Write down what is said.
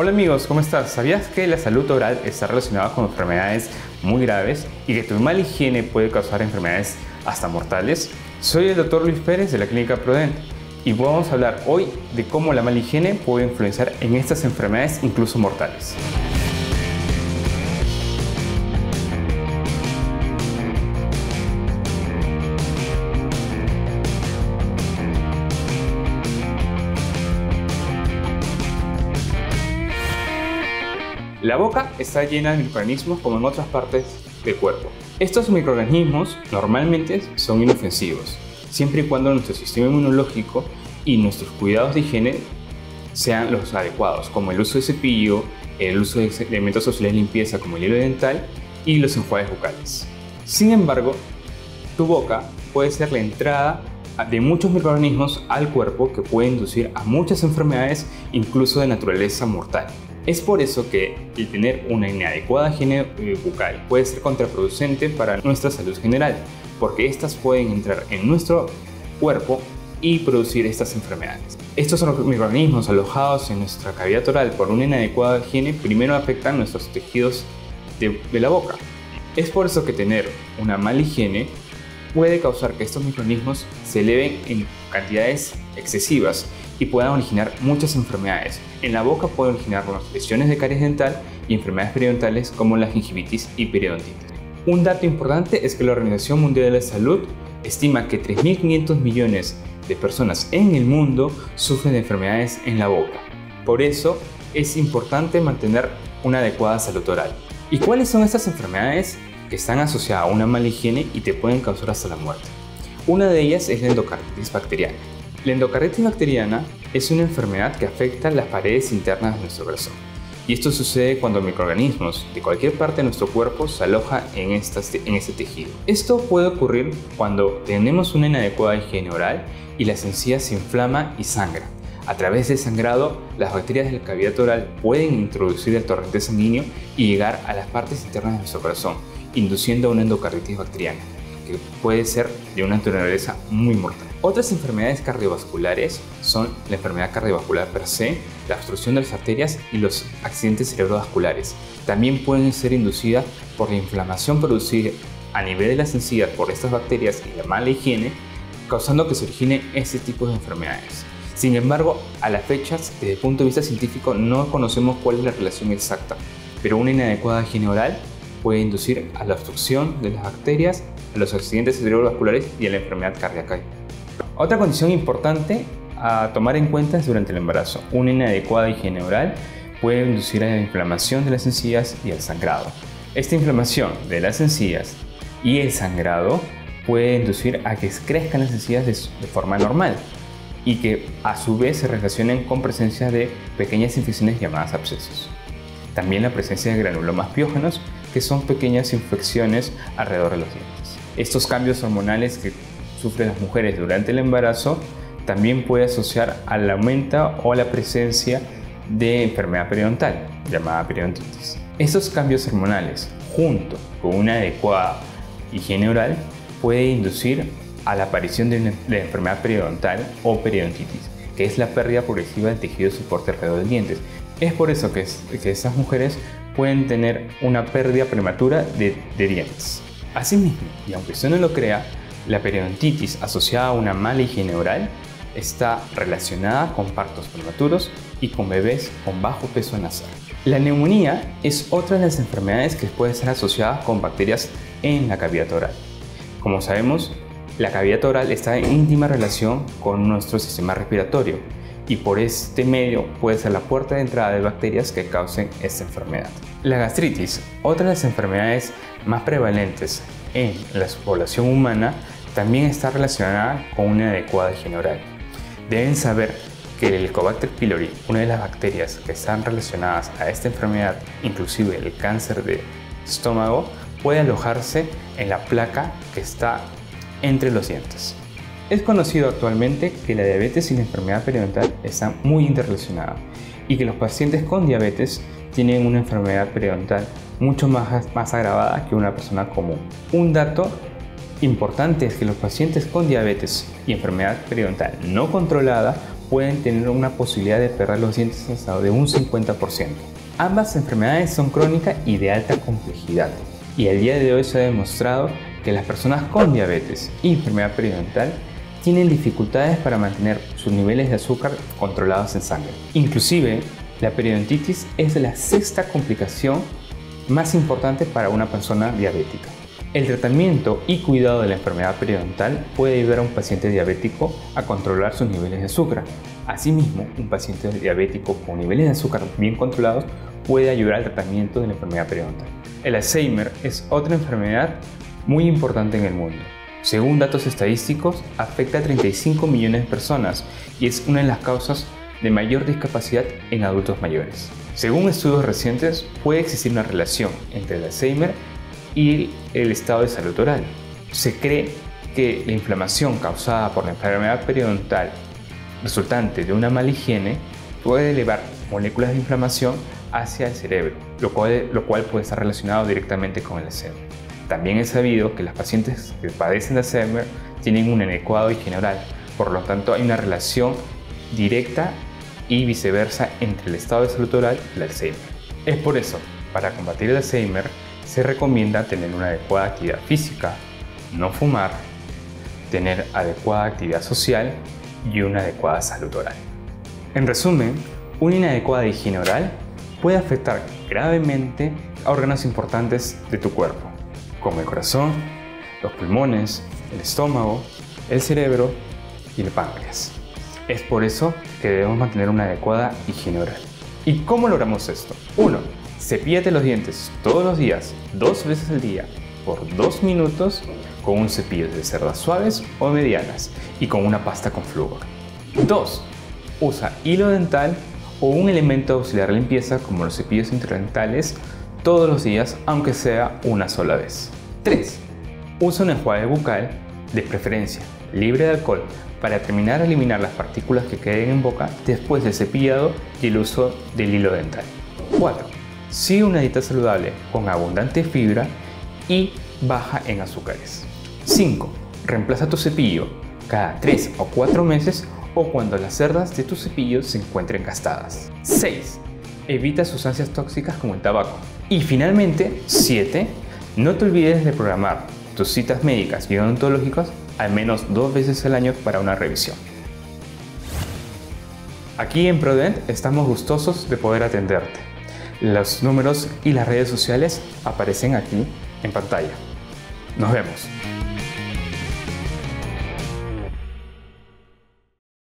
Hola amigos, ¿cómo estás? ¿Sabías que la salud oral está relacionada con enfermedades muy graves y que tu mala higiene puede causar enfermedades hasta mortales? Soy el doctor Luis Pérez de la Clínica Prudent y vamos a hablar hoy de cómo la mala higiene puede influenciar en estas enfermedades incluso mortales. La boca está llena de microorganismos como en otras partes del cuerpo. Estos microorganismos normalmente son inofensivos, siempre y cuando nuestro sistema inmunológico y nuestros cuidados de higiene sean los adecuados, como el uso de cepillo, el uso de elementos sociales de limpieza como el hilo dental y los enjuagues bucales. Sin embargo, tu boca puede ser la entrada de muchos microorganismos al cuerpo que pueden inducir a muchas enfermedades, incluso de naturaleza mortal. Es por eso que el tener una inadecuada higiene eh, bucal puede ser contraproducente para nuestra salud general, porque estas pueden entrar en nuestro cuerpo y producir estas enfermedades. Estos microorganismos alojados en nuestra cavidad oral por una inadecuada higiene primero afectan nuestros tejidos de, la boca. Es por eso que tener una mala higiene puede causar que estos microorganismos se eleven en cantidades excesivas y puedan originar muchas enfermedades. En la boca pueden originar lesiones de caries dental y enfermedades periodontales como la gingivitis y periodontitis. Un dato importante es que la Organización Mundial de la Salud estima que 3.500 millones de personas en el mundo sufren de enfermedades en la boca. Por eso es importante mantener una adecuada salud oral. ¿Y cuáles son estas enfermedades que están asociadas a una mala higiene y te pueden causar hasta la muerte? Una de ellas es la endocarditis bacteriana. La endocarditis bacteriana es una enfermedad que afecta las paredes internas de nuestro corazón. Y esto sucede cuando microorganismos de cualquier parte de nuestro cuerpo se alojan en, este tejido. Esto puede ocurrir cuando tenemos una inadecuada higiene oral y la encías se inflama y sangra. A través del sangrado, las bacterias del cavidad oral pueden introducir el torrente sanguíneo y llegar a las partes internas de nuestro corazón, induciendo una endocarditis bacteriana, que puede ser de una naturaleza muy mortal. Otras enfermedades cardiovasculares son la enfermedad cardiovascular per se, la obstrucción de las arterias y los accidentes cerebrovasculares. También pueden ser inducidas por la inflamación producida a nivel de las encías por estas bacterias y la mala higiene, causando que se origine este tipo de enfermedades. Sin embargo, a las fechas, desde el punto de vista científico, no conocemos cuál es la relación exacta, pero una inadecuada higiene oral puede inducir a la obstrucción de las bacterias, a los accidentes cerebrovasculares y a la enfermedad cardíaca. Otra condición importante a tomar en cuenta es durante el embarazo. Una inadecuada higiene oral puede inducir a la inflamación de las encías y el sangrado. Esta inflamación de las encías y el sangrado puede inducir a que crezcan las encías de, forma normal y que a su vez se relacionen con presencia de pequeñas infecciones llamadas abscesos. También la presencia de granulomas piógenos, que son pequeñas infecciones alrededor de los dientes. Estos cambios hormonales que sufren las mujeres durante el embarazo también puede asociar al aumento o a la presencia de enfermedad periodontal, llamada periodontitis. Estos cambios hormonales, junto con una adecuada higiene oral, puede inducir a la aparición de una enfermedad periodontal o periodontitis, que es la pérdida progresiva del tejido de soporte alrededor de dientes. Es por eso que, que esas mujeres pueden tener una pérdida prematura de, de dientes. Asimismo, y aunque usted no lo crea, la periodontitis asociada a una mala higiene oral está relacionada con partos prematuros y con bebés con bajo peso nasal. La neumonía es otra de las enfermedades que puede ser asociada con bacterias en la cavidad oral. Como sabemos, la cavidad oral está en íntima relación con nuestro sistema respiratorio y por este medio puede ser la puerta de entrada de bacterias que causen esta enfermedad. La gastritis, otra de las enfermedades más prevalentes en la población humana, también está relacionada con una adecuada higiene oral. Deben saber que el Helicobacter pylori, una de las bacterias que están relacionadas a esta enfermedad, inclusive el cáncer de estómago, puede alojarse en la placa que está entre los dientes. Es conocido actualmente que la diabetes y la enfermedad periodontal están muy interrelacionadas y que los pacientes con diabetes tienen una enfermedad periodontal mucho más, más agravada que una persona común. Un dato importante es que los pacientes con diabetes y enfermedad periodontal no controlada pueden tener una posibilidad de perder los dientes hasta de un 50%. Ambas enfermedades son crónicas y de alta complejidad, y al día de hoy se ha demostrado que las personas con diabetes y enfermedad periodontal tienen dificultades para mantener sus niveles de azúcar controlados en sangre. Inclusive, la periodontitis es la sexta complicación más importante para una persona diabética. El tratamiento y cuidado de la enfermedad periodontal puede ayudar a un paciente diabético a controlar sus niveles de azúcar. Asimismo, un paciente diabético con niveles de azúcar bien controlados puede ayudar al tratamiento de la enfermedad periodontal. El Alzheimer es otra enfermedad muy importante en el mundo. Según datos estadísticos, afecta a 35 millones de personas y es una de las causas de mayor discapacidad en adultos mayores. Según estudios recientes, puede existir una relación entre el Alzheimer y el estado de salud oral. Se cree que la inflamación causada por la enfermedad periodontal resultante de una mala higiene puede elevar moléculas de inflamación hacia el cerebro, lo cual, lo cual puede estar relacionado directamente con el Alzheimer. También es sabido que las pacientes que padecen de Alzheimer tienen un inadecuado higiene oral, por lo tanto hay una relación directa y viceversa entre el estado de salud oral y el Alzheimer. Es por eso, para combatir el Alzheimer, se recomienda tener una adecuada actividad física, no fumar, tener adecuada actividad social y una adecuada salud oral. En resumen, una inadecuada higiene oral puede afectar gravemente a órganos importantes de tu cuerpo, como el corazón, los pulmones, el estómago, el cerebro y el páncreas. Es por eso que debemos mantener una adecuada higiene oral. ¿Y cómo logramos esto? 1. Cepíllate los dientes todos los días, dos veces al día, por dos minutos, con un cepillo de cerdas suaves o medianas y con una pasta con flúor. 2. Usa hilo dental o un elemento auxiliar de limpieza como los cepillos interdentales todos los días, aunque sea una sola vez. 3. Usa un enjuague bucal, de preferencia libre de alcohol, para terminar a eliminar las partículas que queden en boca después del cepillado y el uso del hilo dental. 4. Sigue una dieta saludable con abundante fibra y baja en azúcares. 5. Reemplaza tu cepillo cada 3 o 4 meses o cuando las cerdas de tu cepillo se encuentren gastadas. 6. Evita sustancias tóxicas como el tabaco. Y finalmente, 7. No te olvides de programar tus citas médicas y odontológicas al menos dos veces al año para una revisión. Aquí en Prodent estamos gustosos de poder atenderte. Los números y las redes sociales aparecen aquí en pantalla. Nos vemos.